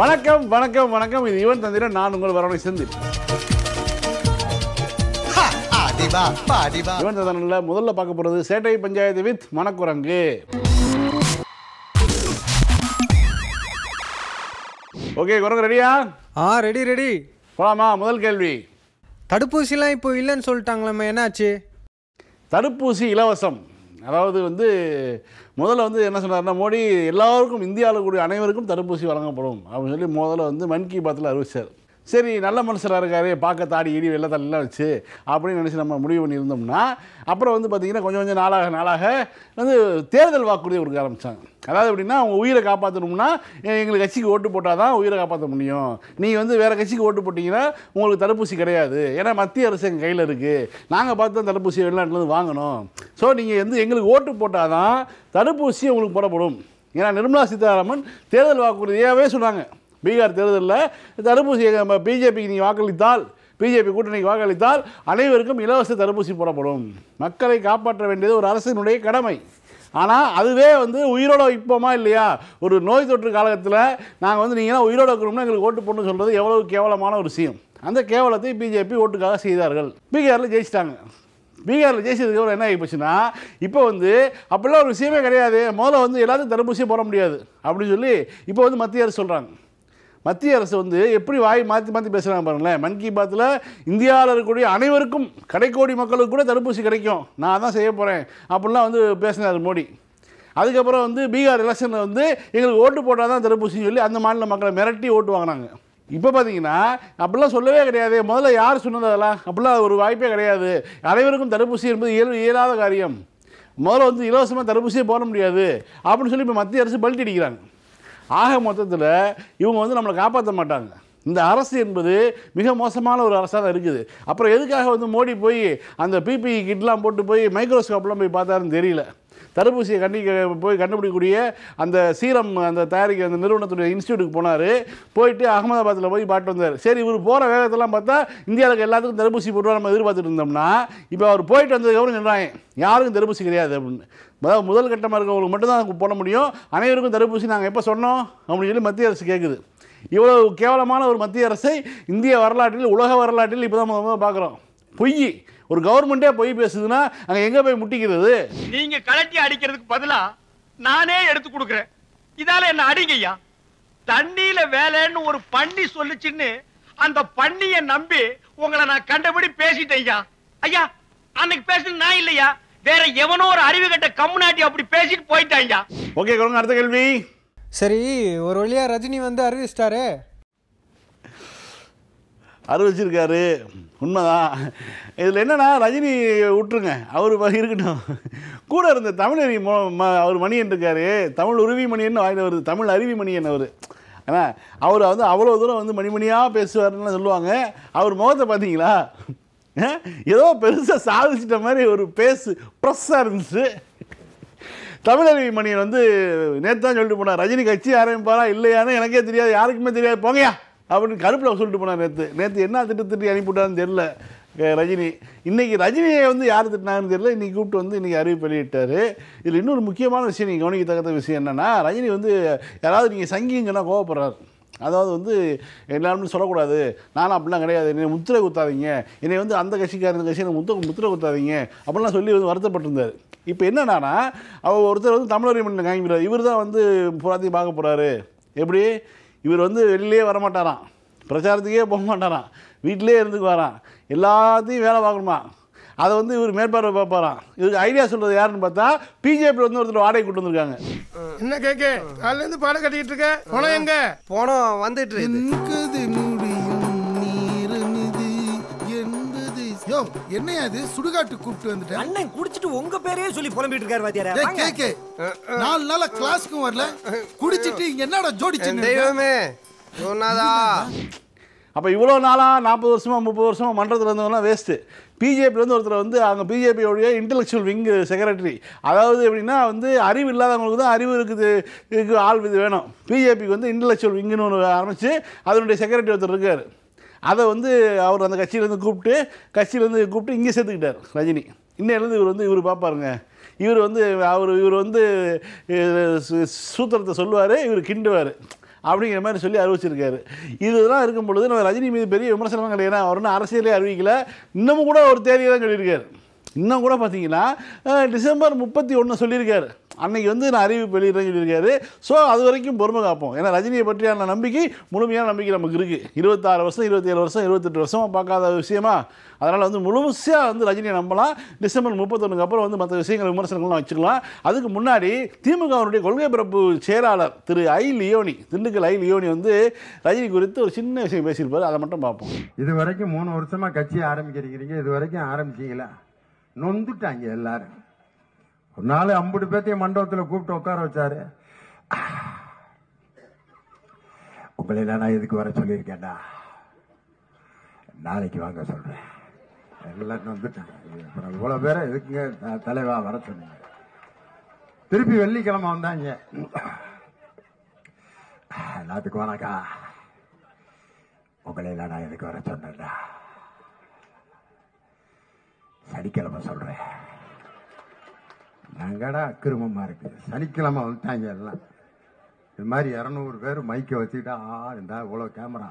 வணக்கம் வணக்கம் வணக்கம். இது யுவன் தந்திரன் நான் உங்கள் வரவணை செந்தில் யுவன் தந்திரனில் முதல்ல பார்க்க போகிறது சேட்டை பஞ்சாயத்து வித் மணக்குரங்கு. ஓகே குரங்கு ரெடியா? ஆ ரெடி ரெடி. போலாமா? முதல் கேள்வி. தடுப்பூசிலாம் இப்போ இல்லைன்னு சொல்லிட்டாங்களாம்மா என்னாச்சு? தடுப்பூசி இலவசம். அதாவது வந்து முதல்ல வந்து என்ன சொன்னார்னா மோடி எல்லாருக்கும் இந்தியாவில் கூடிய அனைவருக்கும் தடுப்பூசி வழங்கப்படும் அப்படின்னு சொல்லி முதல்ல வந்து மன் கி பாத்தில் அறிவிச்சார். சரி நல்ல மனுஷராக இருக்காரு பார்க்க தாடி இடி வெள்ளத்தல்லாம் வச்சு அப்படின்னு நினச்சி நம்ம முடிவு பண்ணியிருந்தோம்னா அப்புறம் வந்து பார்த்திங்கன்னா கொஞ்சம் கொஞ்சம் நாளாக நாளாக வந்து தேர்தல் வாக்குறுதி கொடுக்க ஆரம்பித்தாங்க அதாவது எப்படின்னா அவங்க உயிரை காப்பாற்றணும்னா எங்களுக்கு கட்சிக்கு ஓட்டு போட்டால் தான் உயிரை காப்பாற்ற முடியும். நீங்கள் வந்து வேறு கட்சிக்கு ஓட்டு போட்டிங்கன்னா உங்களுக்கு தடுப்பூசி கிடையாது. ஏன்னா மத்திய அரசு எங்கள் கையில் இருக்குது நாங்கள் பார்த்து தான் தடுப்பூசி வெளிநாட்டிலேருந்து வாங்கணும். ஸோ நீங்கள் வந்து எங்களுக்கு ஓட்டு போட்டால் தான் தடுப்பூசி உங்களுக்கு போடப்படும். ஏன்னா நிர்மலா சீதாராமன் தேர்தல் வாக்குறுதியாகவே சொன்னாங்க. பீகார் தேர்தலில் தடுப்பூசி பிஜேபிக்கு நீங்கள் வாக்களித்தால் பிஜேபி கூட்டணிக்கு வாக்களித்தால் அனைவருக்கும் இலவச தடுப்பூசி போடப்படும். மக்களை காப்பாற்ற வேண்டியது ஒரு அரசினுடைய கடமை. ஆனால் அதுவே வந்து உயிரோட வைப்போமா இல்லையா? ஒரு நோய் தொற்று காலத்தில் நாங்கள் வந்து நீங்கள் உயிரோட இருக்கணும்னா எங்களுக்கு ஓட்டு போடணும்னு சொல்கிறது எவ்வளவு கேவலமான ஒரு விஷயம். அந்த கேவலத்தை பிஜேபி ஓட்டுக்காக செய்தார்கள். பீகாரில் ஜெயிச்சிட்டாங்க. பீகாரில் ஜெயிச்சதுக்கப்புறம் என்ன ஆகி போச்சுன்னா இப்போ வந்து அப்படிலாம் ஒரு விஷயமே கிடையாது. முதல்ல வந்து எல்லாத்தையும் தடுப்பூசியே போட முடியாது. அப்படின்னு சொல்லி இப்போ வந்து மத்திய அரசு சொல்கிறாங்க மத்திய அரசு வந்து எப்படி வாய் மாற்றி மாற்றி பேசுகிறாங்க பாருங்களேன். மன் கி பாத்தில் இந்தியாவில் இருக்கக்கூடிய அனைவருக்கும் கடைக்கோடி மக்களுக்கு கூட தடுப்பூசி கிடைக்கும். நான் தான் செய்ய போகிறேன் அப்படிலாம் வந்து பேசினார் மோடி. அதுக்கப்புறம் வந்து பீகார் எலெக்ஷனில் வந்து எங்களுக்கு ஓட்டு போட்டால் தான் தடுப்பூசின்னு சொல்லி அந்த மாநில மக்களை மிரட்டி ஓட்டு வாங்கினாங்க. இப்போ பார்த்தீங்கன்னா அப்படிலாம் சொல்லவே கிடையாது. முதல்ல யார் சொன்னது அதெல்லாம் அப்படிலாம் ஒரு வாய்ப்பே கிடையாது. அனைவருக்கும் தடுப்பூசி என்பது இயல் இயலாத காரியம். முதல்ல வந்து இலவசமாக தடுப்பூசியே போட முடியாது. அப்படின்னு சொல்லி இப்போ மத்திய அரசு பல்ட்டி அடிக்கிறாங்க. ஆக மொத்தத்தில் இவங்க வந்து நம்மளை காப்பாற்ற மாட்டாங்க. இந்த அரசு என்பது மிக மோசமான ஒரு அரசாக தான் இருக்குது. அப்புறம் எதுக்காக வந்து மோடி போய் அந்த பிபி கிட்லாம் போட்டு போய் மைக்ரோஸ்கோப்லாம் போய் பார்த்தாருன்னு தெரியல. தடுப்பூசியை கண்டிக்க போய் கண்டுபிடிக்கக்கூடிய அந்த சீரம் அந்த தயாரிக்க அந்த நிறுவனத்துடைய இன்ஸ்டியூட்டுக்கு போனார். போயிட்டு அகமதாபாத்தில் போய் பாட்டு வந்தார். சரி இவர் போகிற வேகத்தெல்லாம் பார்த்தா இந்தியாவுக்கு எல்லாத்துக்கும் தடுப்பூசி போட்டு நம்ம எதிர்பார்த்துட்டு இருந்தோம்னா இப்போ அவர் போயிட்டு வந்ததுக்கப்புறம் சொல்கிறாங்க யாருக்கும் தடுப்பூசி கிடையாது அப்படின்னு. அதாவது முதல் கட்டமாக இருக்கிறவங்களுக்கு மட்டும்தான் போட முடியும். அனைவருக்கும் தடுப்பூசி நாங்கள் எப்போ சொன்னோம்? அப்படின்னு சொல்லி மத்திய அரசு கேட்குது இவ்வளவு கேவலமான ஒரு மத்திய அரசை இந்திய வரலாற்றில் உலக வரலாற்றில் இப்போ தான் முதல்ல பார்க்குறோம் பொய். ஒரு கவர்மெண்ட்டே பொய் பேசுதுன்னா அங்கே எங்கே போய் முட்டிக்கிறது? நீங்கள் கலட்டி அடிக்கிறதுக்கு பதிலாக நானே எடுத்து கொடுக்குறேன். இதால என்ன அடிங்கய்யா தண்ணியில வேலைன்னு ஒரு பண்ணி சொல்லுச்சுன்னு அந்த பண்ணிய நம்பி உங்களை நான் கண்டபடி பேசிட்டேன் ஐயா. ஐயா அன்னைக்கு பேசுன நான் இல்லையா? வேற எவனோ ஒரு அறிவு கட்ட கம்முனாட்டி அப்படி பேசிட்டு போயிட்டான் ஐயா ஓகே கொடுங்க அடுத்த கேள்வி. சரி ஒரு வழியா ரஜினி வந்து அறிவிச்சிட்டாரு. அறிவிச்சிருக்காரு. உண்மைதான். இதில் என்னன்னா ரஜினி விட்டுருங்க அவர் இருக்கட்டும். கூட இருந்த தமிழறி மொ- ம- அவர் மணியன் இருக்காரு. தமிழ் உருவி மணியன் வாய்ந்த வருது. தமிழ் அருவி மணியன் அவர். ஏன்னா அவர் வந்து அவ்வளோ தூரம் வந்து மணிமணியாக பேசுவாருன்னு சொல்லுவாங்க. அவர் முகத்தை பார்த்தீங்களா? ஏதோ பெருசாக சாதிச்சிட்ட மாதிரி ஒரு பேசு ப்ரெஸ்ஸாக இருந்துச்சு. தமிழறிவி மணியன் வந்து நேற்று தான் சொல்லிட்டு போனார் ரஜினி கட்சி ஆரம்பிப்பாரா இல்லையான்னு எனக்கே தெரியாது யாருக்குமே தெரியாது போங்கயா அப்படின்னு கருப்பில் சொல்லிட்டு போனார் நேற்று நேற்று என்ன திட்டு திட்டி அனுப்பிவிட்டான்னு தெரில ரஜினி. இன்றைக்கி ரஜினியை வந்து யார் திட்டினாங்கன்னு தெரியல இன்றைக்கி கூப்பிட்டு வந்து இன்றைக்கி அறிவிப்பு வெளியிட்டார். இதில் இன்னொரு முக்கியமான விஷயம் நீங்கள் கவனிக்கத்தக்க விஷயம் என்னென்னா ரஜினி வந்து யாராவது நீங்கள் சங்கின்னு சொன்னால் கோவப்படுறாரு. அதாவது வந்து எல்லாருமே சொல்லக்கூடாது. நானும் அப்படிலாம் கிடையாது. என்னை முத்திரை குத்தாதீங்க. என்னை வந்து அந்த கட்சிக்கார இந்த கட்சியை முத்த முத்திரை குத்தாதீங்க. அப்படிலாம் சொல்லி வந்து வருத்தப்பட்டிருந்தார். இப்போ என்னன்னா அவர் ஒருத்தர் வந்து தமிழர் மண்ணில் காமிக்கிறார் இவர் தான் வந்து புறாத்தையும் பார்க்க போகிறாரு எப்படி? இவர் வந்து வெளிலே வர மாட்டாராம் பிரச்சாரத்துக்கே போக மாட்டாராம். வீட்டிலே இருந்துக்குவாராம். எல்லாத்தையும் வேலை பார்க்கணுமா? அதை வந்து இவர் மேற்பார்வை பார்ப்பாராம். இதுக்கு ஐடியா சொல்கிறது யாருன்னு பார்த்தா பிஜேபி வந்து ஒருத்தர் வாடகை கூட்டு வந்திருக்காங்க. என்ன கேக்க? காலையில இருந்து பாடம் கட்டிட்டு இருக்க? போனோம் எங்க? போனோம் வந்துட்டு என்னையா இது? சுடுகாட்டு கூப்பிட்டு வந்துட்டேன் அண்ணன் குடிச்சிட்டு உங்க பேரையே சொல்லி புலம்பிட்டு இருக்காரு வாத்தியாரே. கேக்கே நாலு நாளா கிளாஸ்க்கும் வரல. குடிச்சிட்டு இங்க என்னடா ஜோடிச்சு? தெய்வமே சொன்னாதா? அப்போ இவ்வளோ நாளாக நாற்பது வருஷமாக முப்பது வருஷமாக மன்றத்தில் இருந்தவங்கலாம் வேஸ்ட்டு பிஜேபியிலேருந்து ஒருத்தர் வந்து அவங்க பிஜேபியோடைய இன்டெலெக்சுவல் விங் செக்ரட்டரி அதாவது எப்படின்னா வந்து அறிவு இல்லாதவங்களுக்கு தான் அறிவு இருக்குது ஆள் இது வேணும். பிஜேபிக்கு வந்து இன்டெலெக்சுவல் விங்குன்னு ஒன்று ஆரம்பித்து அதனுடைய செக்ரட்டரி ஒருத்தர் இருக்கார். அதை வந்து அவர் அந்த கட்சியிலேருந்து கூப்பிட்டு கட்சியிலேருந்து கூப்பிட்டு இங்கே சேர்த்துக்கிட்டார் ரஜினி. இன்னையிலேருந்து இவர் வந்து இவர் பார்ப்பாருங்க இவர் வந்து அவர் இவர் வந்து சூத்திரத்தை சொல்லுவார் இவர் கிண்டுவார். அப்படிங்கிற மாதிரி சொல்லி அறிவிச்சிருக்காரு. இதுதான் இருக்கும் பொழுது நம்ம ரஜினி மீது பெரிய விமர்சனம் கிடையாது. அவர் அரசியலே அறிவிக்கல. இன்னமும் கூட ஒரு தேதியை தான் சொல்லியிருக்காரு. இன்னும் கூட பார்த்தீங்கன்னா டிசம்பர் முப்பத்தி ஒன்று சொல்லியிருக்காரு. அன்னைக்கு வந்து நான் அறிவிப்பு வெளியிடுறேன்னு சொல்லியிருக்காரு. ஸோ அது வரைக்கும் பொறுமை காப்போம். ஏன்னா ரஜினியை பற்றியான நம்பிக்கை முழுமையான நம்பிக்கை நமக்கு இருக்குது இருபத்தாறு வருஷம் இருபத்தேழு வருஷம் இருபத்தெட்டு வருஷமாக பார்க்காத விஷயமா. அதனால் வந்து முழுமையாக வந்து ரஜினியை நம்பலாம். டிசம்பர் முப்பத்தொன்னுக்கு அப்புறம் வந்து மற்ற விஷயங்கள் விமர்சனங்கள்லாம் வச்சுக்கலாம். அதுக்கு முன்னாடி திமுகவினுடைய கொள்கை பிறப்பு செயலாளர் திரு ஐ லியோனி திண்டுக்கல் ஐ லியோனி வந்து ரஜினி குறித்து ஒரு சின்ன விஷயம் பேசியிருப்பார். அதை மட்டும் பார்ப்போம். இது வரைக்கும் மூணு வருஷமாக கட்சி ஆரம்பிக்கிறீங்க. இது வரைக்கும் ஆரம்பிச்சிங்களா? நொந்துட்டாங்க எல்லாரும். ஒரு நாள் அம்புட்டு பேர்த்தையும் மண்டபத்தில் கூப்பிட்டு உட்கார வச்சாரு. உங்களை நான் எதுக்கு வர சொல்லியிருக்கேன்டா? நாளைக்கு வாங்க சொல்றேன். எல்லாம் நொந்துட்டாங்க. அப்புறம் இவ்வளவு பேரை எதுக்குங்க தலைவா வர சொன்னீங்க? திருப்பி வெள்ளிக்கிழமை வந்தாங்க. எல்லாத்துக்கும் வணக்கா உங்களை நான் எதுக்கு வர சொன்னேன்டா? சனிக்கிழமை சொல்றேன். நாங்கடா அக்கிரமமாக இருக்குது. சனிக்கிழமை வந்துட்டாங்க எல்லாம். இது மாதிரி இரநூறு பேர் மைக்கை வச்சுக்கிட்டா ஆ இந்தா இவ்வளோ கேமரா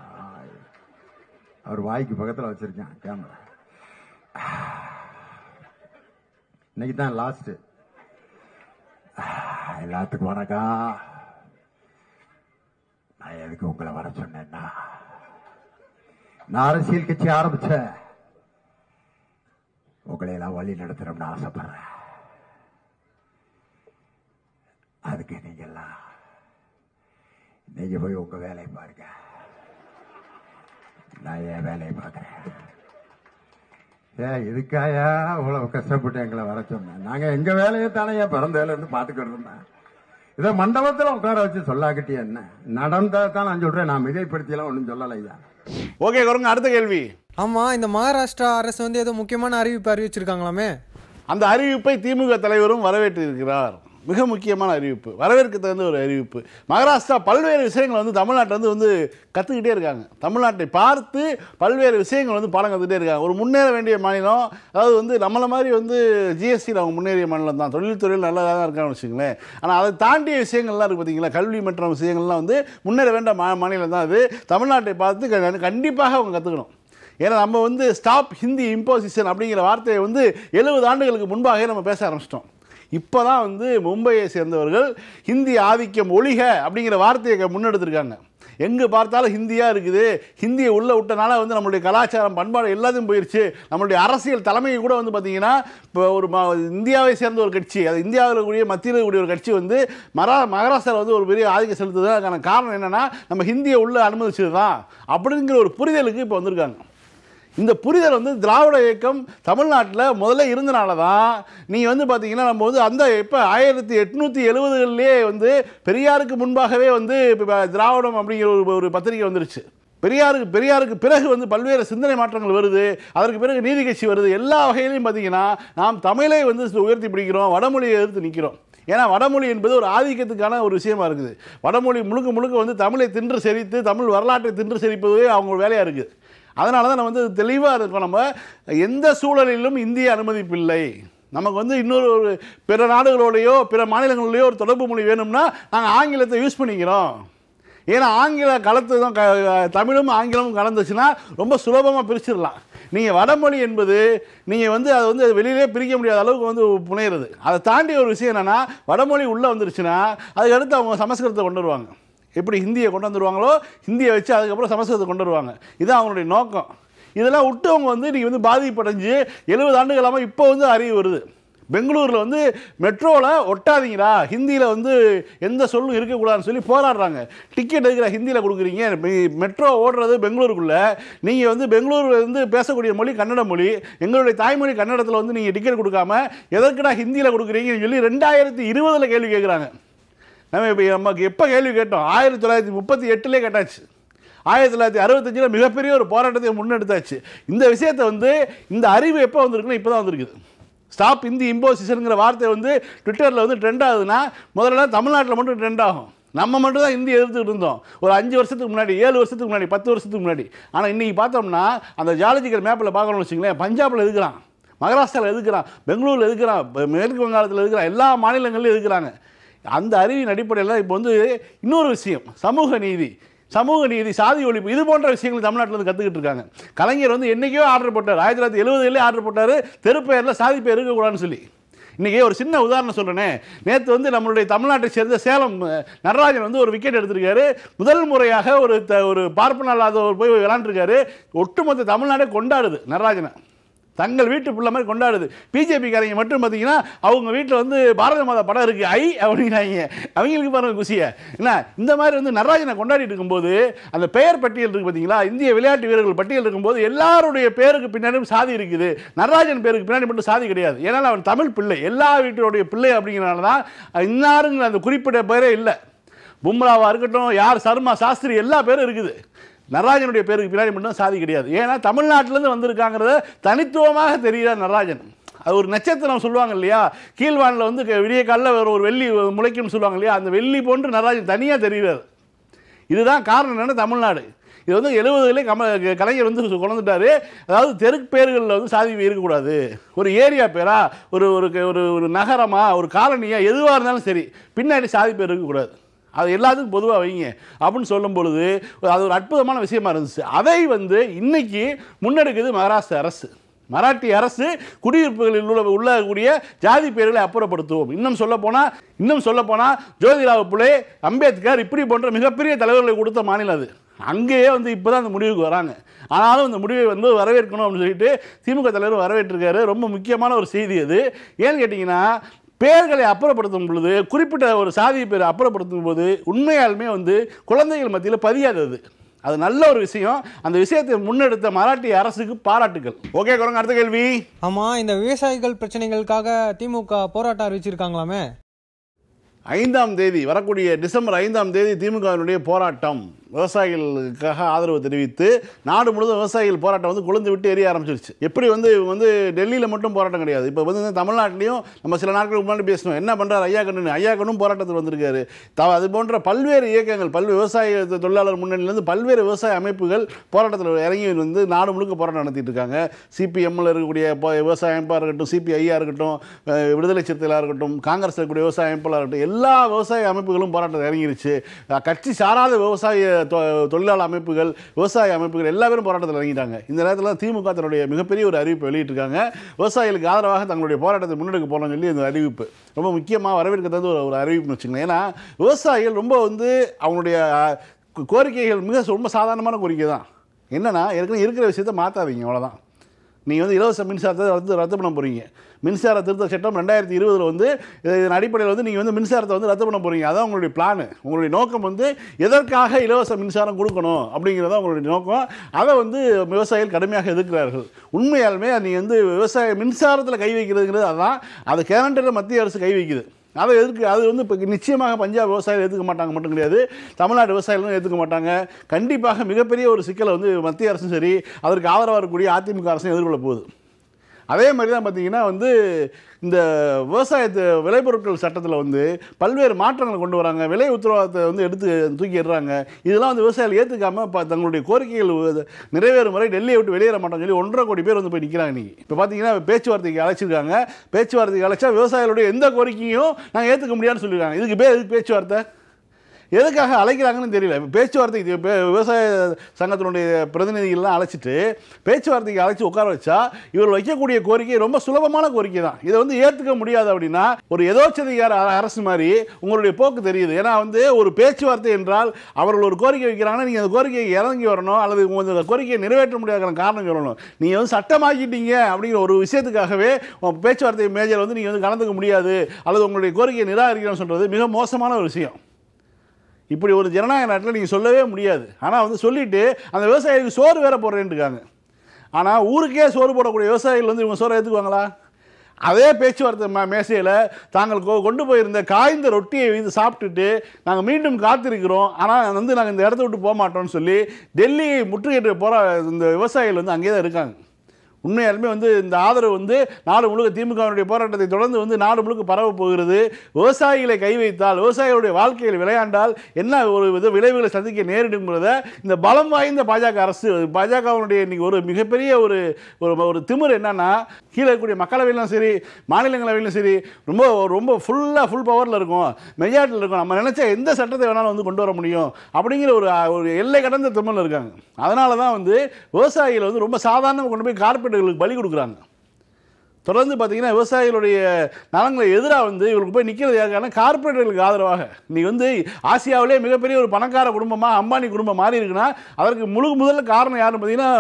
அவர் வாய்க்கு பக்கத்தில் வச்சிருக்கேன் கேமரா இன்னைக்கு தான் லாஸ்ட்டு எல்லாத்துக்கும் வணக்கம் நான் எதுக்கு உங்களை வர சொன்னேன்னா? நான் அரசியல் கட்சி ஆரம்பிச்சேன். உங்களை எல்லாம் வழி நடத்துறோம்னு ஆசைப்படுறேன். அதுக்கு நீங்க எல்லாம் நீங்க போய் உங்க வேலையை பாருங்க. நான் என் வேலையை பார்க்குறேன். ஏன் இதுக்காயா அவ்வளோ கஷ்டப்பட்டு எங்களை வர சொன்னேன் நாங்க எங்க வேலையை தானே பிறந்ததுல இருந்து பாத்துக்கிட்டு இருந்தேன் இதை மண்டபத்தில் உட்கார வச்சு சொல்லாக்கிட்டே என்ன? நடந்தால் தான் நான் சொல்றேன். நான் மிகைப்படுத்தியெல்லாம் ஒன்றும் சொல்லலை ஐயா ஓகே குரங்க அடுத்த கேள்வி. ஆமாம் இந்த மகாராஷ்டிரா அரசு வந்து ஏதோ முக்கியமான அறிவிப்பு அறிவிச்சிருக்காங்களாமே? அந்த அறிவிப்பை திமுக தலைவரும் வரவேற்றிருக்கிறார். மிக முக்கியமான அறிவிப்பு வரவேற்க தகுந்த ஒரு அறிவிப்பு. மகாராஷ்டிரா பல்வேறு விஷயங்களை வந்து தமிழ்நாட்டில் வந்து வந்து கற்றுக்கிட்டே இருக்காங்க. தமிழ்நாட்டை பார்த்து பல்வேறு விஷயங்கள் வந்து பாடம் கற்றுக்கிட்டே இருக்காங்க. ஒரு முன்னேற வேண்டிய மாநிலம் அதாவது வந்து நம்மளை மாதிரி வந்து ஜிஎஸ்டியில் அவங்க முன்னேறிய மாநிலம் தான். தொழில்துறையில் நல்லதாக தான் இருக்கான்னு வச்சுங்களேன் ஆனால் அதை தாண்டிய விஷயங்கள்லாம் இருக்குது பார்த்தீங்களா கல்வி மற்ற விஷயங்கள்லாம் வந்து முன்னேற வேண்டிய மா மாநிலம் தான் அது. தமிழ்நாட்டை பார்த்து கண்டிப்பாக அவங்க கற்றுக்கணும் ஏன்னா நம்ம வந்து ஸ்டாப் ஹிந்தி இம்போசிஷன் அப்படிங்கிற வார்த்தையை வந்து எழுபது ஆண்டுகளுக்கு முன்பாகவே நம்ம பேச ஆரம்பிச்சிட்டோம். இப்போ தான் வந்து மும்பையை சேர்ந்தவர்கள் ஹிந்தி ஆதிக்கம் ஒழிக அப்படிங்கிற வார்த்தையை முன்னெடுத்திருக்காங்க. எங்கே பார்த்தாலும் ஹிந்தியாக இருக்குது. ஹிந்தியை உள்ளே விட்டனால வந்து நம்மளுடைய கலாச்சாரம் பண்பாடு எல்லாத்தையும் போயிடுச்சு நம்மளுடைய அரசியல் தலைமையை கூட வந்து பார்த்தீங்கன்னா இப்போ ஒரு ம இந்தியாவை சேர்ந்த ஒரு கட்சி அது இந்தியாவில் கூடிய மத்தியில் இருக்கக்கூடிய ஒரு கட்சி வந்து மரா மகாராஷ்டிராவில் வந்து ஒரு பெரிய ஆதிக்கம் செலுத்துது அதுக்கான காரணம் என்னென்னா நம்ம ஹிந்தியை உள்ளே அனுமதிச்சது தான் அப்படிங்கிற ஒரு புரிதலுக்கு இப்போ வந்திருக்காங்க. இந்த புரிதல் வந்து திராவிட இயக்கம் தமிழ்நாட்டில் முதல்ல இருந்தனால தான் நீங்கள் வந்து பார்த்தீங்கன்னா நம்ம வந்து அந்த இப்போ ஆயிரத்தி எட்நூற்றி எழுபதுகளிலே வந்து பெரியாருக்கு முன்பாகவே வந்து இப்போ திராவிடம் அப்படிங்கிற ஒரு ஒரு பத்திரிகை வந்துருச்சு. பெரியாருக்கு பெரியாருக்கு பிறகு வந்து பல்வேறு சிந்தனை மாற்றங்கள் வருது. அதற்கு பிறகு நீதி கட்சி வருது. எல்லா வகையிலையும் பார்த்தீங்கன்னா நாம் தமிழை வந்து உயர்த்தி பிடிக்கிறோம். வடமொழியை எதிர்த்து நிற்கிறோம் ஏன்னா வடமொழி என்பது ஒரு ஆதிக்கத்துக்கான ஒரு விஷயமா இருக்குது. வடமொழி முழுக்க முழுக்க வந்து தமிழை தின்று செறித்து தமிழ் வரலாற்றை தின்று செறிப்பதே அவங்க வேலையாக இருக்குது அதனால தான் நம்ம வந்து தெளிவாக இருக்கோம். நம்ம எந்த சூழலிலும் இந்திய அனுமதிப்பில்லை. நமக்கு வந்து இன்னொரு ஒரு பிற நாடுகளோடையோ பிற மாநிலங்களோடையோ ஒரு தொடர்பு மொழி வேணும்னா நாங்கள் ஆங்கிலத்தை யூஸ் பண்ணிக்கிறோம். ஏன்னா ஆங்கில கலத்து தான் க- தமிழும் ஆங்கிலமும் கலந்துச்சுன்னா ரொம்ப சுலபமாக பிரிச்சிடலாம். நீங்கள் வடமொழி என்பது நீங்கள் வந்து அதை வந்து வெளியிலே பிரிக்க முடியாத அளவுக்கு வந்து புனையிறது. அதை தாண்டி ஒரு விஷயம் என்னென்னா வடமொழி உள்ளே வந்துருச்சுன்னா அதுக்கடுத்து அவங்க சமஸ்கிருதத்தை கொண்டு வருவாங்க. எப்படி ஹிந்தியை கொண்டு வந்துடுவாங்களோ ஹிந்தியை வச்சு அதுக்கப்புறம் சமஸ்கிருதத்தை கொண்டு வருவாங்க. இதுதான் அவங்களுடைய நோக்கம். இதெல்லாம் விட்டு அவங்க வந்து நீங்கள் வந்து பாதிப்படைஞ்சு எழுபது ஆண்டுகளாமல் இப்போ வந்து அறிவு வருது. பெங்களூரில் வந்து மெட்ரோவில் ஒட்டாதீங்களா ஹிந்தியில் வந்து எந்த சொல்லும் இருக்கக்கூடாதுன்னு சொல்லி போராடுறாங்க. டிக்கெட் எடுக்கிற ஹிந்தியில் கொடுக்குறீங்க. மெட்ரோ ஓடுறது பெங்களூருக்குள்ளே. நீங்கள் வந்து பெங்களூரில் வந்து பேசக்கூடிய மொழி கன்னட மொழி. எங்களுடைய தாய்மொழி கன்னடத்தில் வந்து நீங்கள் டிக்கெட் கொடுக்காம எதற்குடா ஹிந்தியில் கொடுக்குறீங்கன்னு சொல்லி ரெண்டாயிரத்தி இருபதில் கேள்வி கேட்குறாங்க நம்ம இப்போ நமக்கு எப்போ கேள்வி கேட்டோம்? ஆயிரத்தி தொள்ளாயிரத்தி முப்பத்தி எட்டுலேயே கேட்டாச்சு. ஆயிரத்தி தொள்ளாயிரத்தி அறுபத்தஞ்சில் மிகப்பெரிய ஒரு போராட்டத்தை முன்னெடுத்தாச்சு. இந்த விஷயத்தை வந்து இந்த அறிவு எப்போ வந்திருக்குன்னா இப்போ தான் வந்திருக்குது. ஸ்டாப் இந்தி இம்போசிஷனுங்கிற வார்த்தை வந்து ட்விட்டரில் வந்து ட்ரெண்ட் ஆகுதுன்னா முதல்ல தமிழ்நாட்டில் மட்டும் ட்ரெண்ட் ஆகும். நம்ம மட்டும் தான் இந்தி எதிர்த்துட்டு இருந்தோம். ஒரு அஞ்சு வருஷத்துக்கு முன்னாடி ஏழு வருஷத்துக்கு முன்னாடி பத்து வருஷத்துக்கு முன்னாடி. ஆனால் இன்றைக்கி பார்த்தோம்னா அந்த ஜாலஜிக்கல் மேப்பில் பார்க்கணும்னு வச்சுங்களேன் பஞ்சாபில் இருக்கிறான் மகாராஷ்டிராவில் எதுக்குறான்? பெங்களூரில் எதுக்குறான்? மேற்கு வங்காளத்தில் எதுக்குறான்? எல்லா மாநிலங்களிலும் எதுக்குறாங்க? அந்த அறிவின் அடிப்படையில் இப்போ வந்து இன்னொரு விஷயம் சமூக நீதி சமூக நீதி சாதி ஒழிப்பு இது போன்ற விஷயங்கள் தமிழ்நாட்டில் வந்து கற்றுக்கிட்டு இருக்காங்க. கலைஞர் வந்து என்றைக்கோ ஆர்டர் போட்டார். ஆயிரத்தி தொள்ளாயிரத்தி எழுபதுலேயே ஆர்டர் போட்டார். தெருப்பெயரில் சாதி பேர் இருக்கக்கூடாதுன்னு சொல்லி. இன்றைக்கி ஒரு சின்ன உதாரணம் சொல்கிறேனே நேற்று வந்து நம்மளுடைய தமிழ்நாட்டை சேர்ந்த சேலம் நடராஜன் வந்து ஒரு விக்கெட் எடுத்திருக்காரு. முதல் முறையாக ஒரு த ஒரு பார்ப்பன இல்லாதவர் போய் விளாண்டுருக்காரு ஒட்டுமொத்த தமிழ்நாடே கொண்டாடுது நடராஜனை. தங்கள் வீட்டு பிள்ளை மாதிரி கொண்டாடுது. பிஜேபிக்காரங்க மட்டும் பார்த்தீங்கன்னா அவங்க வீட்டில் வந்து பாரத மாதா படம் இருக்குது ஐ அப்படிங்கிறாங்க அவங்களுக்கு பாருங்க குசியை. என்ன? இந்த மாதிரி வந்து நடராஜனை கொண்டாடிட்டு இருக்கும்போது அந்த பெயர் பட்டியல் இருக்குது பார்த்தீங்களா இந்திய விளையாட்டு வீரர்கள் பட்டியல் இருக்கும்போது எல்லாருடைய பேருக்கு பின்னாடியும் சாதி இருக்குது. நடராஜன் பேருக்கு பின்னாடி மட்டும் சாதி கிடையாது. ஏன்னா அவன் தமிழ் பிள்ளை. எல்லா வீட்டுடைய பிள்ளை அப்படிங்கிறனால தான் இன்னாருங்கிற அந்த குறிப்பிட்ட பேரே இல்லை. பும்ராவாக இருக்கட்டும் யார் சர்மா சாஸ்திரி எல்லா பேரும் இருக்குது. நடராஜனுடைய பேருக்கு பின்னாடி மட்டும் சாதி கிடையாது. ஏன்னா தமிழ்நாட்டிலேருந்து வந்திருக்காங்கிறத தனித்துவமாக தெரிகிறார் நடராஜன். அது ஒரு நட்சத்திரம் சொல்லுவாங்க இல்லையா? கீழ்வானில் வந்து விடிய காலில் ஒரு ஒரு வெள்ளி முளைக்கும்னு சொல்லுவாங்க இல்லையா? அந்த வெள்ளி போன்று நடராஜன் தனியாக தெரிகிறார். இதுதான் காரணம் என்னென்னா தமிழ்நாடு. இது வந்து எழுபதுலேயே கம கலைஞர் வந்து கொண்டுட்டாரு அதாவது தெருக்கு பேர்களில் வந்து சாதி இருக்கக்கூடாது. ஒரு ஏரியா பேரா ஒரு ஒரு ஒரு ஒரு ஒரு காலனியாக எதுவாக இருந்தாலும் சரி பின்னாடி சாதி பேர் இருக்கக்கூடாது. அது எல்லாத்துக்கும் பொதுவாக வைங்க. அப்படின்னு சொல்லும் பொழுது அது ஒரு அற்புதமான விஷயமா இருந்துச்சு. அதை வந்து இன்னைக்கு முன்னெடுக்குது மகாராஷ்டிர அரசு. மராட்டி அரசு குடியிருப்புகளில் உள்ள உள்ளக்கூடிய ஜாதி பெயர்களை அப்புறப்படுத்துவோம். இன்னும் சொல்ல போனால் இன்னும் சொல்ல போனால் ஜோதிராவ் புலே அம்பேத்கர் இப்படி போன்ற மிகப்பெரிய தலைவர்களை கொடுத்த மாநிலம் அது. அங்கேயே வந்து இப்போ தான் அந்த முடிவுக்கு வராங்க. ஆனாலும் இந்த முடிவை வந்து வரவேற்கணும் அப்படின்னு சொல்லிட்டு திமுக தலைவர் வரவேற்றிருக்காரு. ரொம்ப முக்கியமான ஒரு செய்தி அது. ஏன்னு கேட்டிங்கன்னா பெயர்களை அப்புறப்படுத்தும் பொழுது குறிப்பிட்ட ஒரு சாதி பேரை அப்புறப்படுத்தும் போது உண்மையாலுமே வந்து குழந்தைகள் மத்தியில் பதியாதது. அது நல்ல ஒரு விஷயம். அந்த விஷயத்தை முன்னெடுத்த மராட்டிய அரசுக்கு பாராட்டுகள் ஓகே குரங்க அடுத்த கேள்வி. ஆமாம் இந்த விவசாயிகள் பிரச்சனைகளுக்காக திமுக போராட்டம் அறிவிச்சிருக்காங்களாமே? ஐந்தாம் தேதி வரக்கூடிய டிசம்பர் ஐந்தாம் தேதி திமுகவினுடைய போராட்டம். விவசாயிகளுக்காக ஆதரவு தெரிவித்து நாடு முழுவதும் விவசாயிகள் போராட்டம் வந்து கொழுந்து விட்டு எரிய ஆரம்பிச்சிருச்சு. எப்படி வந்து இவங்க வந்து டெல்லியில் மட்டும் போராட்டம் கிடையாது. இப்போ வந்து தமிழ்நாட்டிலையும் நம்ம சில நாட்களுக்கு முன்னாடி பேசணும் என்ன பண்ணுறாரு ஐயா கண்ணு ஐயா கண்ணும் போராட்டத்தில் வந்திருக்காரு. த அது போன்ற பல்வேறு இயக்கங்கள் பல்வேறு விவசாய தொழிலாளர் முன்னணியிலேருந்து பல்வேறு விவசாய அமைப்புகள் போராட்டத்தில் இறங்கி வந்து நாடு முழுக்க போராட்டம் நடத்திட்டு இருக்காங்க. சிபிஎம்மில் இருக்கக்கூடிய விவசாய அமைப்பாக இருக்கட்டும் சிபிஐயாக இருக்கட்டும் விடுதலை சிறுத்தைகளாக இருக்கட்டும் காங்கிரஸ் இருக்கக்கூடிய விவசாய அமைப்புகளாக இருக்கட்டும் எல்லா எல்லா விவசாய அமைப்புகளும் போராட்டத்தில் இறங்கிருச்சு. கட்சி சாராத விவசாய தொ- தொழிலாளர் அமைப்புகள் விவசாய அமைப்புகள் எல்லா பேரும் போராட்டத்தில் இறங்கிட்டாங்க. இந்த நேரத்தில் திமுக தன்னுடைய மிகப்பெரிய ஒரு அறிவிப்பு வெளியிட்டிருக்காங்க. விவசாயிகளுக்கு ஆதரவாக தங்களுடைய போராட்டத்தை முன்னெடுக்க போகலாம்னு சொல்லி இந்த அறிவிப்பு. ரொம்ப முக்கியமாக வரவேற்கிறது ஒரு ஒரு அறிவிப்புன்னு வச்சுக்கோங்க ஏன்னா விவசாயிகள் ரொம்ப வந்து அவங்களுடைய கோரிக்கைகள் மிக ரொம்ப சாதாரணமான கோரிக்கை தான். என்னென்னா ஏற்கனவே இருக்கிற விஷயத்தை மாற்றாதீங்க அவ்வளோதான் நீங்கள் வந்து இலவச மின்சாரத்தை ரத்து ரத்து பண்ண போகிறீங்க மின்சார திருத்த சட்டம் ரெண்டாயிரத்தி இருபதில் வந்து இதன் அடிப்படையில் வந்து நீங்கள் வந்து மின்சாரத்தை வந்து ரத்து பண்ண போகிறீங்க அதான் உங்களுடைய பிளான் உங்களுடைய நோக்கம் வந்து எதற்காக இலவச மின்சாரம் கொடுக்கணும் அப்படிங்கிறத உங்களுடைய நோக்கம். அதை வந்து விவசாயிகள் கடுமையாக எதிர்க்கிறார்கள். உண்மையாலுமே நீங்கள் வந்து விவசாய மின்சாரத்தில் கை வைக்கிறதுங்கிறது அதான். அது கேலண்டரில் மத்திய அரசு கை வைக்குது. அதை எதுக்கு அது வந்து இப்போ நிச்சயமாக பஞ்சாப் விவசாயிகள் ஏற்றுக்க மாட்டாங்க மட்டும் கிடையாது. தமிழ்நாடு விவசாயிகளும் ஏற்றுக்க மாட்டாங்க. கண்டிப்பாக மிகப்பெரிய ஒரு சிக்கலை வந்து மத்திய அரசும் சரி அதற்கு ஆதரவாக இருக்கக்கூடிய அதிமுக அரசும் எதிர்கொள்ள போகுது. அதே மாதிரி தான் பார்த்தீங்கன்னா வந்து இந்த விவசாயத்து விளைபொருட்கள் சட்டத்தில் வந்து பல்வேறு மாற்றங்களை கொண்டு வராங்க. விலை உத்தரவாதத்தை வந்து எடுத்து தூக்கிடுறாங்க. இதெல்லாம் வந்து விவசாயிகள் ஏற்றுக்காம இப்போ தங்களுடைய கோரிக்கைகள் நிறைவேறும் வரை டெல்லியை விட்டு வெளியேற மாட்டோம்னு சொல்லி ஒன்றரை கோடி பேர் வந்து போய் நிற்கிறாங்க இன்றைக்கி இப்போ பார்த்தீங்கன்னா பேச்சுவார்த்தைக்கு அழைச்சிருக்காங்க. பேச்சுவார்த்தைக்கு அழைச்சா விவசாயிகளுடைய எந்த கோரிக்கையும் நாங்கள் ஏற்றுக்க முடியாதுன்னு சொல்லியிருக்காங்க இதுக்கு பேர் எதுக்கு பேச்சுவார்த்தை? எதுக்காக அழைக்கிறாங்கன்னு தெரியல. இப்ப பேச்சுவார்த்தைக்கு விவசாய சங்கத்தினுடைய பிரதிநிதிகள்லாம் அழைச்சிட்டு பேச்சுவார்த்தைக்கு அழைச்சி உட்கார வச்சா இவர் வைக்கக்கூடிய கோரிக்கை ரொம்ப சுலபமான கோரிக்கை தான். இதை வந்து ஏற்றுக்க முடியாது அப்படின்னா ஒரு எதோச்சதிகார அரசு மாதிரி உங்களுடைய போக்கு தெரியுது. ஏன்னா வந்து ஒரு பேச்சுவார்த்தை என்றால் அவர்கள் ஒரு கோரிக்கை வைக்கிறாங்கன்னா நீங்கள் அந்த கோரிக்கையை இறங்கி வரணும் அல்லது உங்க கோரிக்கையை நிறைவேற்ற முடியாத காரணம் சொல்லணும். நீங்கள் வந்து சட்டமாக்கிட்டீங்க அப்படிங்கிற ஒரு விஷயத்துக்காகவே பேச்சுவார்த்தை மேஜர் வந்து நீங்கள் வந்து கலந்துக்க முடியாது அல்லது உங்களுடைய கோரிக்கையை நிராகரிக்கணும்னு சொல்கிறது மிக மோசமான ஒரு விஷயம். இப்படி ஒரு ஜனநாயக நாட்டில் நீங்கள் சொல்லவே முடியாது. ஆனால் வந்து சொல்லிவிட்டு அந்த விவசாயிகளுக்கு சோறு வேற போடுறேன்ட்டுருக்காங்க ஆனால் ஊருக்கே சோறு போடக்கூடிய விவசாயிகள் வந்து இவங்க சோறு ஏற்றுக்குவாங்களா அதே பேச்சுவார்த்தை மே மேசையில் தாங்கள் கொண்டு போயிருந்த காய்ந்த ரொட்டியை இது சாப்பிட்டுட்டு நாங்கள் மீண்டும் காத்திருக்கிறோம். ஆனால் வந்து நாங்கள் இந்த இடத்த விட்டு போக மாட்டோம்னு சொல்லி டெல்லியை முற்றுகையிட்டு போகிற இந்த விவசாயிகள் வந்து அங்கே தான் இருக்காங்க. உண்மையாலுமே வந்து இந்த ஆதரவு வந்து நாடு முழுக்க திமுகவினுடைய போராட்டத்தை தொடர்ந்து வந்து நாடு முழுக்க பரவ போகிறது. விவசாயிகளை கை வைத்தால் விவசாயிகளுடைய வாழ்க்கையில் விளையாண்டால் என்ன ஒரு வித விளைவுகளை சந்திக்க நேரிடுங்கிறத இந்த பலம் வாய்ந்த பாஜக அரசு பாஜகவினுடைய இன்னைக்கு ஒரு மிகப்பெரிய ஒரு ஒரு ஒரு திமிர் என்னன்னா கீழே இருக்கக்கூடிய மக்களவையிலும் சரி மாநிலங்களவையிலும் சரி ரொம்ப ரொம்ப ஃபுல்லாக ஃபுல் பவரில் இருக்கும். மெஜாரிட்டியில் இருக்கும். நம்ம நினச்சா எந்த சட்டத்தை வேணாலும் வந்து கொண்டு வர முடியும். அப்படிங்கிற ஒரு ஒரு எல்லை கடந்த திமிரில் இருக்காங்க. அதனால தான் வந்து விவசாயிகள் வந்து ரொம்ப சாதாரணமாக கொண்டு போய் கார்பரேட்டுகளுக்கு பலி கொடுக்குறாங்க. தொடர்ந்து பார்த்தீங்கன்னா விவசாயிகளுடைய நலங்களை எதிராக வந்து இவருக்கு போய் நிற்கிறது யாருக்கான கார்பரேட்டுகளுக்கு ஆதரவாக. நீ வந்து ஆசியாவிலே மிகப்பெரிய ஒரு பணக்கார குடும்பமாக அம்பானி குடும்பம் மாறி இருக்குன்னா அதற்கு முழு முதல்ல காரணம் யாருன்னு பார்த்தீங்கன்னா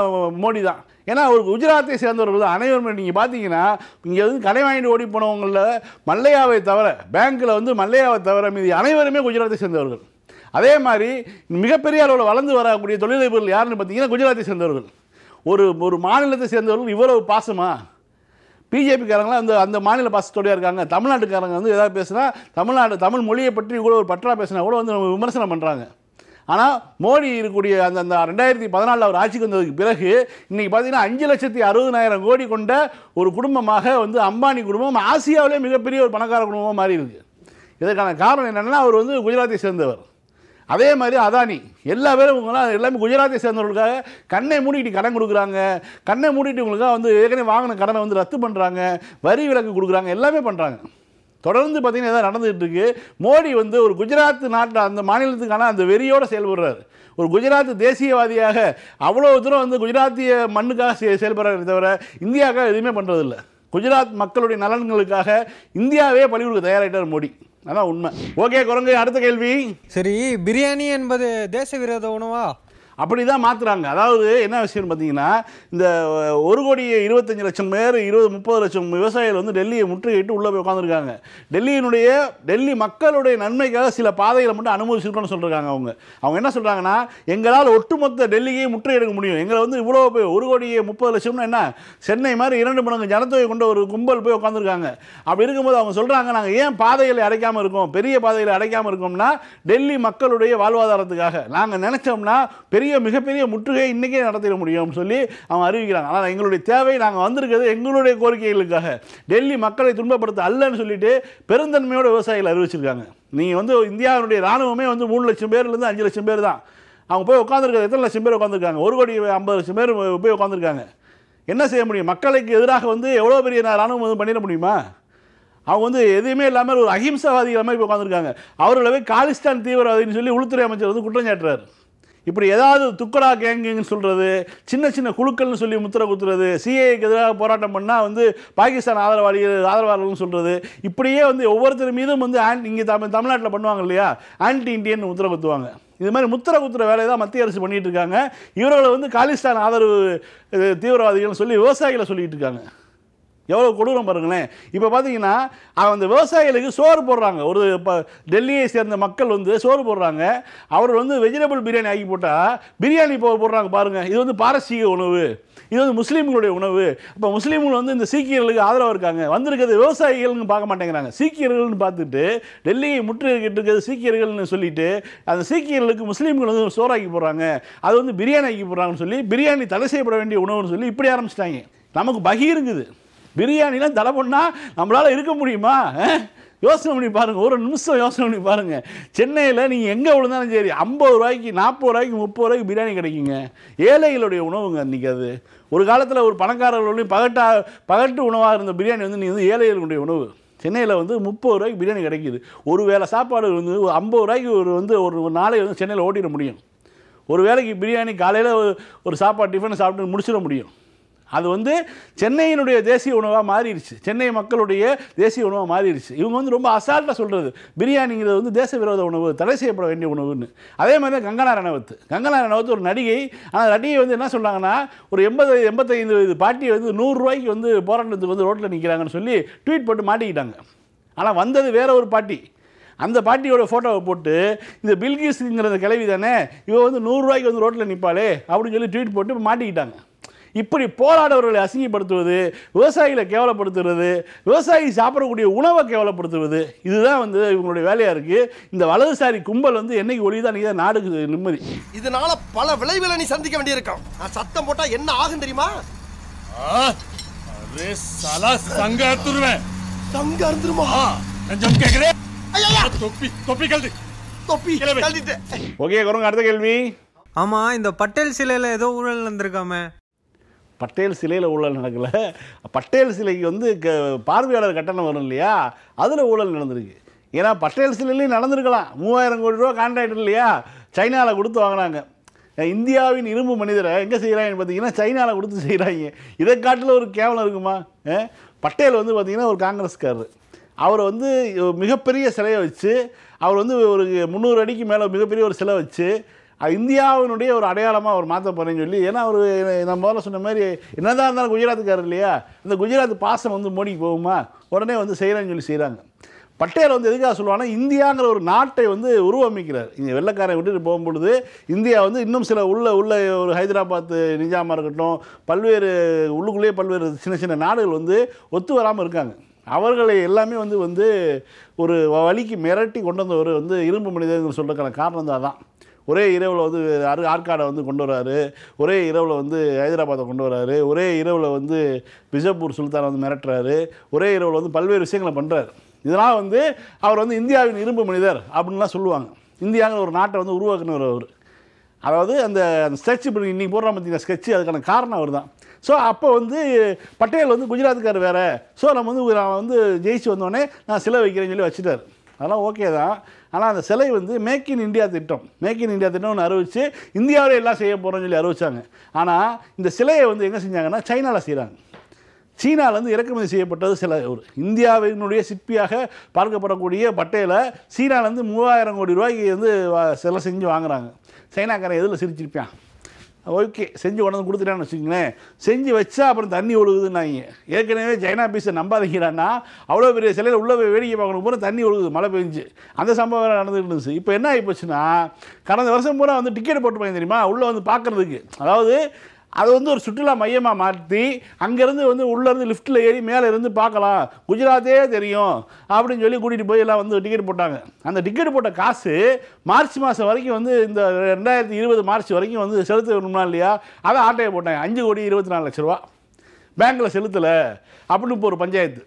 மோடி தான். ஏன்னா ஒரு குஜராத்தை சேர்ந்தவர்கள் தான். அனைவரும் நீங்கள் பார்த்தீங்கன்னா இங்கே வந்து கடை வாங்கிட்டு ஓடி போனவங்களில் மல்லையாவை தவிர பேங்க்கில் வந்து மல்லையாவை தவிர மீதி அனைவருமே குஜராத்தை சேர்ந்தவர்கள். அதே மாதிரி மிகப்பெரிய அளவில் வளர்ந்து வரக்கூடிய தொழிலதிபர்கள் யாருன்னு பார்த்தீங்கன்னா குஜராத்தை சேர்ந்தவர்கள். ஒரு ஒரு மாநிலத்தை சேர்ந்தவர்கள் இவ்வளவு பாசமா? பிஜேபிக்காரங்களாம் அந்த அந்த மாநில பாசத்தோடய இருக்காங்க. தமிழ்நாட்டுக்காரங்க வந்து எதாவது பேசுனா தமிழ்நாடு தமிழ் மொழியை பற்றி இவ்வளோ ஒரு பற்றா பேசினா கூட வந்து நம்ம விமர்சனம் பண்ணுறாங்க ஆனால் மோடி இருக்கக்கூடிய அந்த அந்த ரெண்டாயிரத்தி பதினாலில் அவர் ஆட்சிக்கு வந்ததுக்கு பிறகு இன்றைக்கி பார்த்தீங்கன்னா அஞ்சு லட்சத்தி அறுபதாயிரம் கோடி கொண்ட ஒரு குடும்பமாக வந்து அம்பானி குடும்பம் ஆசியாவிலே மிகப்பெரிய ஒரு பணக்கார குடும்பமாக மாறி இருக்குது இதற்கான காரணம் என்னென்னா அவர் வந்து குஜராத்தை சேர்ந்தவர். அதே மாதிரி அதானி. எல்லா பேரும் இவங்களாம் எல்லாமே குஜராத்தை சேர்ந்தவர்களுக்காக கண்ணை மூடிட்டு கடன் கொடுக்குறாங்க. கண்ணை மூடிட்டு இவங்களுக்காக வந்து ஏற்கனவே வாங்கின கடனை வந்து ரத்து பண்ணுறாங்க வரி விலக்கு கொடுக்குறாங்க. எல்லாமே பண்ணுறாங்க தொடர்ந்து பார்த்தீங்கன்னா எதாவது நடந்துகிட்டு இருக்கு. மோடி வந்து ஒரு குஜராத் நாட்டில் அந்த மாநிலத்துக்கான அந்த வெறியோடு செயல்படுறாரு. ஒரு குஜராத் தேசியவாதியாக அவ்வளோ தூரம் வந்து குஜராத்திய மண்ணுக்காக செ செயல்படுறாரு தவிர இந்தியாவுக்காக எதுவுமே பண்ணுறதில்ல குஜராத் மக்களுடைய நலன்களுக்காக இந்தியாவே பழிவுக்கு தயாராகிட்டார் மோடி. அதான் உண்மை. ஓகே குரங்கு அடுத்த கேள்வி. சரி பிரியாணி என்பது தேச விரோத உணவா? அப்படி தான் மாற்றுறாங்க அதாவது என்ன விஷயம்னு பார்த்தீங்கன்னா இந்த ஒரு கோடி இருபத்தஞ்சு லட்சம் பேர் இருபது முப்பது லட்சம் விவசாயிகள் வந்து டெல்லியை முற்றுகையிட்டு உள்ளே போய் உட்காந்துருக்காங்க டெல்லியினுடைய டெல்லி மக்களுடைய நன்மைக்காக சில பாதைகளை மட்டும் அனுமதிச்சிருக்கோம்னு சொல்கிறாங்க அவங்க. அவங்க என்ன சொல்கிறாங்கன்னா எங்களால் ஒட்டுமொத்த டெல்லியை முற்றுகையிட முடியும். எங்களை வந்து இவ்வளோ போய் ஒரு கோடியே முப்பது லட்சம்னு என்ன? சென்னை மாதிரி இரண்டு மடங்கு ஜனத்தொகை கொண்ட ஒரு கும்பல் போய் உட்காந்துருக்காங்க அப்படி இருக்கும்போது அவங்க சொல்கிறாங்க நாங்கள் ஏன் பாதைகளை அடைக்காமல் இருக்கோம்? பெரிய பாதைகளை அடைக்காமல் இருக்கோம்னா டெல்லி மக்களுடைய வாழ்வாதாரத்துக்காக. நாங்கள் நினச்சோம்னா பெரிய மிகப்பெரிய முற்றுகை இன்றைக்கே நடத்திட முடியும்னு சொல்லி அவங்க அறிவிக்கிறாங்க ஆனால் எங்களுடைய தேவை நாங்கள் வந்திருக்கிறது எங்களுடைய கோரிக்கைகளுக்காக. டெல்லி மக்களை துன்பப்படுத்த அல்லன்னு சொல்லிட்டு பெருந்தன்மையோட விவசாயிகள் அறிவிச்சிருக்காங்க. நீங்கள் வந்து இந்தியாவினுடைய ராணுவமே வந்து மூணு லட்சம் பேர்லேருந்து அஞ்சு லட்சம் பேர் தான். அவங்க போய் உட்காந்துருக்காங்க எத்தனை லட்சம் பேர் உட்காந்துருக்காங்க ஒரு கோடி ஐம்பது லட்சம் பேர் போய் உட்காந்துருக்காங்க என்ன செய்ய முடியும்? மக்களுக்கு எதிராக வந்து எவ்வளோ பெரிய ராணுவம் வந்து பண்ணிட முடியுமா? அவங்க வந்து எதுவுமே இல்லாமல் ஒரு அஹிம்சாவாதிகள் மாதிரி போய் உட்காந்துருக்காங்க அவர்களவே காலிஸ்தான் தீவிரவாதின்னு சொல்லி உள்துறை அமைச்சர் வந்து குற்றம் சாட்டுறாரு இப்படி ஏதாவது துக்கடா கேங்குன்னு சொல்கிறது சின்ன சின்ன குழுக்கள்னு சொல்லி முத்திரை குத்துறது சிஏக்கு எதிராக போராட்டம் பண்ணால் வந்து பாகிஸ்தான் ஆதரவாளிகள் ஆதரவாளர்கள்னு சொல்கிறது இப்படியே வந்து ஒவ்வொருத்தர் மீதும் வந்து ஆன் இங்கே தமிழ் தமிழ்நாட்டில் பண்ணுவாங்க இல்லையா? ஆன்டி இண்டியன் முத்திர குத்துவாங்க. இது மாதிரி முத்திரை குத்துற வேலையை தான் மத்திய அரசு பண்ணிகிட்டு இருக்காங்க. இவர்களை வந்து காலிஸ்தான் ஆதரவு தீவிரவாதிகள்னு சொல்லி விவசாயிகளை சொல்லிகிட்டு இருக்காங்க. எவ்வளோ கொடூரம் பாருங்களேன். இப்போ பார்த்தீங்கன்னா அந்த விவசாயிகளுக்கு சோறு போடுறாங்க. ஒரு இப்போ டெல்லியை சேர்ந்த மக்கள் வந்து சோறு போடுறாங்க. அவர் வந்து வெஜிடபிள் பிரியாணி ஆக்கி போட்டால் பிரியாணி போ போடுறாங்க பாருங்கள் இது வந்து பாரசீக உணவு. இது வந்து முஸ்லீம்களுடைய உணவு. இப்போ முஸ்லீம்கள் வந்து இந்த சீக்கியர்களுக்கு ஆதரவாக இருக்காங்க. வந்திருக்கிறது விவசாயிகள்னு பார்க்க மாட்டேங்கிறாங்க. சீக்கியர்கள்னு பார்த்துட்டு டெல்லியை முற்றுகிட்டு இருக்கிறது சீக்கியர்கள்னு சொல்லிட்டு அந்த சீக்கியர்களுக்கு முஸ்லீம்கள் வந்து சோறாக்கி போடுறாங்க. அது வந்து பிரியாணி ஆக்கி போடுறாங்கன்னு சொல்லி பிரியாணி தடை செய்யப்பட வேண்டிய உணவுன்னு சொல்லி இப்படி ஆரம்பிச்சிட்டாங்க. நமக்கு பகீருங்குது பிரியாணிலாம் தலை பண்ணால் நம்மளால் இருக்க முடியுமா? யோசனை பண்ணி பாருங்கள் ஒரு நிமிஷம் யோசனை பண்ணி பாருங்கள் சென்னையில் நீங்கள் எங்கே விழுந்தாலும் சரி ஐம்பது ரூபாய்க்கு நாற்பது ரூபாய்க்கு முப்பது ரூபாய்க்கு பிரியாணி கிடைக்குங்க. ஏழைகளுடைய உணவுங்க அன்றைக்கி அது. ஒரு காலத்தில் ஒரு பணக்காரர்களுடைய பகட்டா பகட்டு உணவாக இருந்த பிரியாணி வந்து நீங்கள் வந்து ஏழைகளுடைய உணவு. சென்னையில் வந்து முப்பது ரூபாய்க்கு பிரியாணி கிடைக்குது. ஒரு வேளை சாப்பாடு வந்து ஐம்பது ரூபாய்க்கு ஒரு வந்து ஒரு ஒரு நாளை வந்து சென்னையில் ஓட்டிட முடியும். ஒரு வேளைக்கு பிரியாணி காலையில் ஒரு சாப்பாடு டிஃபன் சாப்பிட்டு முடிச்சிட முடியும். அது வந்து சென்னையினுடைய தேசிய உணவாக மாறிடுச்சு. சென்னை மக்களுடைய தேசிய உணவாக மாறிடுச்சு. இவங்க வந்து ரொம்ப அசால்ட்டாக சொல்கிறது பிரியாணிங்கிறது வந்து தேச விரோத உணவு தடை செய்யப்பட வேண்டிய உணவுன்னு. அதே மாதிரி தான் கங்கனா ரணவத்து. கங்கனா ரணவத்து ஒரு நடிகை. ஆனால் நடிகை வந்து என்ன சொல்கிறாங்கன்னா ஒரு எண்பது எண்பத்தைந்து வயது பாட்டியை வந்து நூறுரூவாய்க்கு வந்து போராட்டத்துக்கு வந்து ரோட்டில் நிற்கிறாங்கன்னு சொல்லி ட்வீட் போட்டு மாட்டிக்கிட்டாங்க. ஆனால் வந்தது வேற ஒரு பாட்டி. அந்த பாட்டியோட ஃபோட்டோவை போட்டு இந்த பில்கிஸ்ங்கிற கிளவி தானே இவன் வந்து நூறுரூவாய்க்கு வந்து ரோட்டில் நிற்பாளே அப்படின்னு சொல்லி ட்வீட் போட்டு மாட்டிக்கிட்டாங்க. இப்படி போராடவர்களை அசிங்கப்படுத்துவது விவசாயிகளை கேவலப்படுத்துவது விவசாயி சாப்பிடக்கூடிய உணவை கேவலப்படுத்துவது இதுதான் வந்து இவங்களுடைய வேலையாக இருக்குது இந்த வலதுசாரி கும்பல் வந்து என்னைக்கு ஒளிதான் நீ தான் நாடுக்கு நிம்மதி. இதனால பல விளைவுகளை நீ சந்திக்க வேண்டியிருக்கும். நான் சத்தம் போட்டா என்ன ஆகும் தெரியுமா? அரே சாலா சங்க அறுத்துருவேன். தங்க அறுந்துருமா நெஞ்சம் கேக்குறே தொப்பி தொப்பி கழட்டு. தொப்பி. கழட்டிட்டேன். ஓகே குரங்க அடுத்த கேள்வி. ஆமா இந்த பட்டேல் சிலையில ஏதோ ஊழல் நடந்திருக்காமே. பட்டேல் சிலையில் ஊழல் நடக்கல. பட்டேல் சிலைக்கு வந்து க பார்வையாளர் கட்டணம் வரும் இல்லையா? அதில் ஊழல் நடந்திருக்கு. ஏன்னா பட்டேல் சிலையிலையும் நடந்திருக்கலாம். மூவாயிரம் கோடி ரூபா கான்ட்ராக்ட் இல்லையா? சைனாவில் கொடுத்து வாங்கினாங்க இந்தியாவின் இரும்பு மனிதரை எங்கே செய்கிறாங்கன்னு பார்த்தீங்கன்னா சைனாவில் கொடுத்து செய்கிறாங்க இதை காட்டில் ஒரு கேவலம் இருக்குமா? பட்டேல் வந்து பார்த்திங்கன்னா ஒரு காங்கிரஸ்காரர். அவர் வந்து மிகப்பெரிய சிலையை வச்சு அவர் வந்து ஒரு முந்நூறு அடிக்கு மேலே மிகப்பெரிய ஒரு சிலை வச்சு இந்தியாவினுடைய ஒரு அடையாளமாக அவர் மாற்ற போகிறேன்னு சொல்லி ஏன்னா அவர் நான் முதல்ல சொன்ன மாதிரி என்னதான் இருந்தாலும் குஜராத்துக்காரர் இல்லையா? இந்த குஜராத் பாசம் வந்து மோடிக்கு போகுமா? உடனே வந்து செய்கிறேன்னு சொல்லி செய்கிறாங்க பட்டேல் வந்து எதுக்காக சொல்லுவாங்கன்னா இந்தியாங்கிற ஒரு நாட்டை வந்து உருவமைக்கிறார். இங்கே வெள்ளக்காரன் விட்டுட்டு போகும்பொழுது இந்தியா வந்து இன்னும் சில உள்ள உள்ள ஒரு ஹைதராபாத் நிஜாமாக இருக்கட்டும் பல்வேறு உள்ளுக்குள்ளேயே பல்வேறு சின்ன சின்ன நாடுகள் வந்து ஒத்து வராமல் இருக்காங்க. அவர்களை எல்லாமே வந்து வந்து ஒரு வழிக்கு மிரட்டி கொண்டு வந்தவர் வந்து இரும்பு மனிதர்கள் சொல்கிறதுக்கான காரணம் தான் ஒரே இரவில் வந்து அரு ஆற்காடை வந்து கொண்டு வராரு. ஒரே இரவில் வந்து ஹைதராபாத்தை கொண்டு வராரு. ஒரே இரவில் வந்து பிஜப்பூர் சுல்தானை வந்து மிரட்டுறாரு. ஒரே இரவில் வந்து பல்வேறு விஷயங்களை பண்ணுறாரு இதெல்லாம் வந்து அவர் வந்து இந்தியாவின் இரும்பு மனிதர் அப்படின்லாம் சொல்லுவாங்க. இந்தியாங்கிற ஒரு நாட்டை வந்து உருவாக்குனவர் அவர். அதாவது அந்த ஸ்கெட்ச் இப்போ இன்றைக்கி போடுற பார்த்தீங்கன்னா ஸ்கெட்ச் அதுக்கான காரணம் அவர் தான் ஸோ அப்போ வந்து பட்டேல் வந்து குஜராத்துக்கார் வேறு. ஸோ நம்ம வந்து நான் வந்து ஜெயிச்சு வந்தோடனே நான் சிலை வைக்கிறேன்னு சொல்லி வச்சுட்டார். அதெல்லாம் ஓகே தான். ஆனால் அந்த சிலை வந்து மேக் இன் இந்தியா திட்டம். மேக் இன் இந்தியா திட்டம் ஒன்று அறிவித்து இந்தியாவிலே எல்லாம் செய்ய போகிறோம்னு சொல்லி அறிவிச்சாங்க. ஆனால் இந்த சிலையை வந்து எங்கே செஞ்சாங்கன்னா சைனாவில் செய்கிறாங்க சீனாலேருந்து இறக்குமதி செய்யப்பட்டது சில ஒரு இந்தியாவினுடைய சிற்பியாக பார்க்கப்படக்கூடிய பட்டேலை சீனாலேருந்து மூவாயிரம் கோடி ரூபாய்க்கு வந்து சிலை செஞ்சு வாங்குறாங்க. சைனாக்காரன் எதில் சிரிச்சிருப்பான்? ஓகே செஞ்சு கொண்டு வந்து கொடுத்துட்டான்னு வச்சுக்கங்களேன். செஞ்சு வச்சா அப்புறம் தண்ணி ஒழுகுதுன்னாங்க. ஏற்கனவே சைனா பீஸை நம்பாதீங்கிறான்னா அவ்வளோ பெரிய சிலையில் உள்ளே போய் வேடிக்கை பார்க்கணும் பூரா தண்ணி ஒழுகுது மழை பெஞ்சு. அந்த சம்பவம் வேறு நடந்துகிட்டு இருந்துச்சு. இப்போ என்ன ஆகி போச்சுன்னா கடந்த வருஷம் பூரா வந்து டிக்கெட் போட்டு தெரியுமா? உள்ளே வந்து பார்க்குறதுக்கு. அதாவது அது வந்து ஒரு சுற்றுலா மையமாக மாற்றி அங்கேருந்து வந்து உள்ளேருந்து லிஃப்ட்டில் ஏறி மேலே இருந்து பார்க்கலாம். குஜராத்தே தெரியும் அப்படின்னு சொல்லி கூட்டிகிட்டு போய் எல்லாம் வந்து டிக்கெட் போட்டாங்க. அந்த டிக்கெட் போட்ட காசு மார்ச் மாதம் வரைக்கும் வந்து இந்த ரெண்டாயிரத்தி இருபது மார்ச் வரைக்கும் வந்து செலுத்த வேணும்னா இல்லையா? அதை ஆட்டையை போட்டாங்க. அஞ்சு கோடி இருபத்தி நாலு லட்ச ரூபா. பேங்க்கில் செலுத்தலை அப்படின்னு இப்போ ஒரு பஞ்சாயத்து.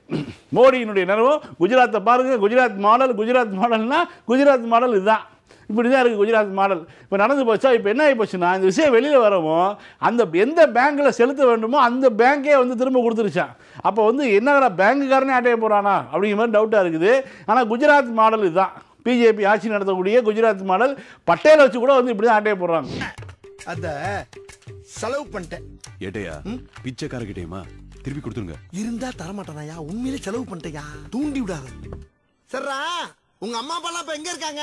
மோடியினுடைய நிறுவனம் குஜராத்தை பாருங்கள் குஜராத் மாடல் குஜராத் மாடல்னா குஜராத் மாடல் இதுதான். இப்படி தான் இருக்குது குஜராத் மாடல் இப்போ நடந்து போச்சா இப்போ என்ன ஆகி போச்சுன்னா இந்த விஷயம் வெளியில் வரவும் அந்த எந்த பேங்க்கில் செலுத்த வேண்டுமோ அந்த பேங்க்கே வந்து திரும்ப கொடுத்துருச்சான் அப்போ வந்து என்னடா பேங்குக்காரனே ஆட்டைய போகிறானா அப்படிங்கிற மாதிரி டவுட்டாக இருக்குது. ஆனால் குஜராத் மாடல் இதுதான். பிஜேபி ஆட்சி நடத்தக்கூடிய குஜராத் மாடல் பட்டேலை வச்சு கூட வந்து இப்படி தான் ஆட்டைய போடுறாங்க. அத செலவு பண்ணிட்டேன். ஏட்டையா பிச்சைக்காரகிட்டேயுமா திருப்பி கொடுத்துருங்க. இருந்தா தரமாட்டானயா உண்மையிலே செலவு பண்ணிட்டயா தூண்டி விடாத. சரிடா உங்க அம்மா அப்பா எல்லாம் இப்ப எங்க இருக்காங்க?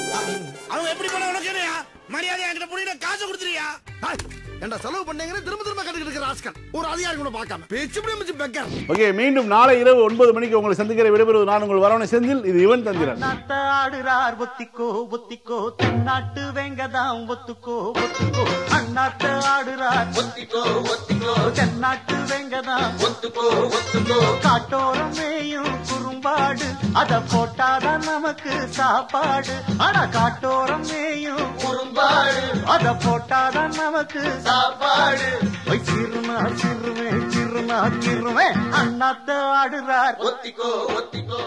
அவங்க எப்படி பண்ண உனக்கு என்னையா? மரியாதை என்கிட்ட புரியல? காசு கொடுத்துறியா ஏண்டா செலவு பண்ணீங்கன்னு திரும்ப திரும்ப கட்டுக்கிட்டு இருக்கிற ஒரு அதிகாரி கூட பார்க்காம. பேச்சு முடிச்சு பெக்கர். ஓகே மீண்டும் நாளை இரவு ஒன்பது மணிக்கு உங்களை சந்திக்கிற விடைபெறுவது நான் உங்கள் வரவணை செந்தில். இது இவன் தந்திரன். ஆடுறார் ஒத்திக்கோ ஒத்திக்கோ. தென்னாட்டு வெங்கதாம் ஒத்துக்கோ ஒத்துக்கோ. அண்ணாத்த ஆடுறார். ஒத்திக்கோ ஒத்திக்கோ. தென்னாட்டு வெங்கதாம் ஒத்துக்கோ ஒத்துக்கோ. காட்டோரம் மேயும் குறும்பாடு. அத போட்டாதான் நமக்கு சாப்பாடு. ஆனா காட்டோரம் மேயும் குறும்பாடு. அத போட்டாதான் நமக்கு சாப்பாடு. ஒய் சிறுமா சிறுமே சிறுமா சிறுமே அண்ணாத்த ஆடுறார். ஒத்திக்கோ ஒத்திக்கோ.